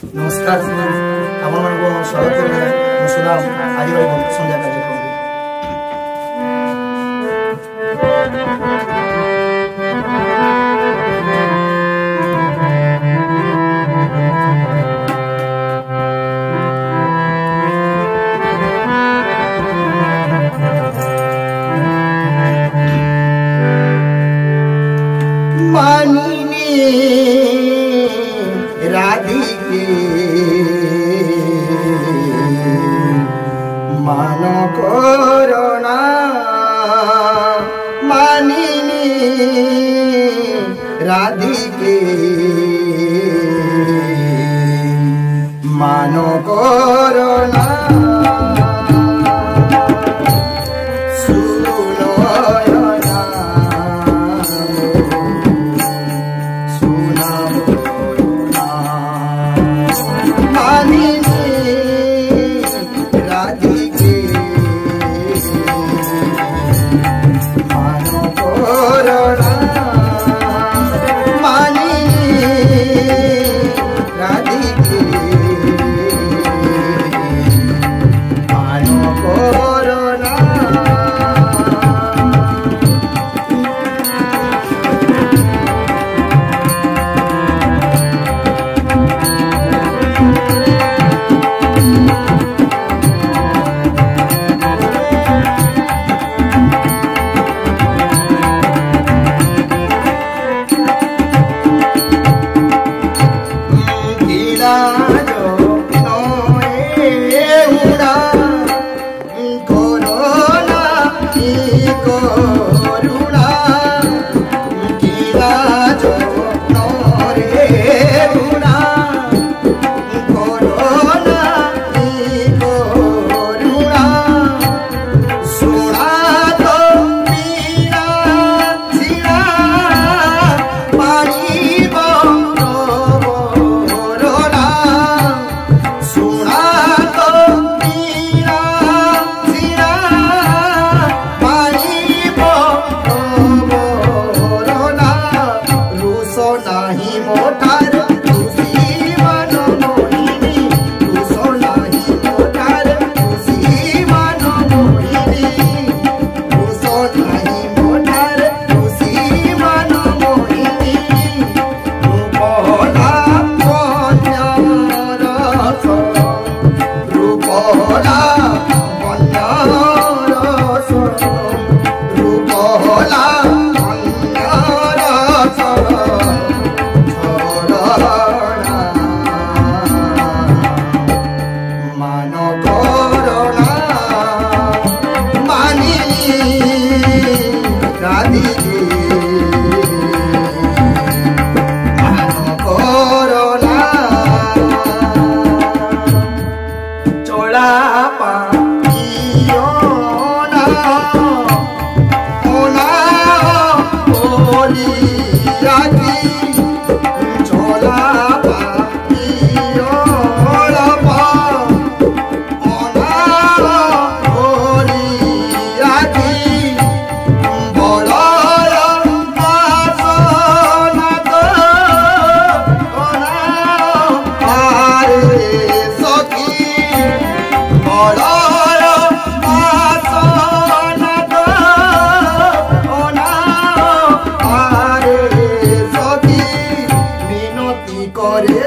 ନମସ୍କାର ଆପଣମାନଙ୍କୁ ସ୍ୱାଗତ କରିବାରେ ମୁଁ ସୁନା ଆଜିର ସନ୍ଧ୍ୟା କାର୍ଯ୍ୟକ୍ରମ মানিনি। রাধিকে মানো করোনা Oh. Thank you.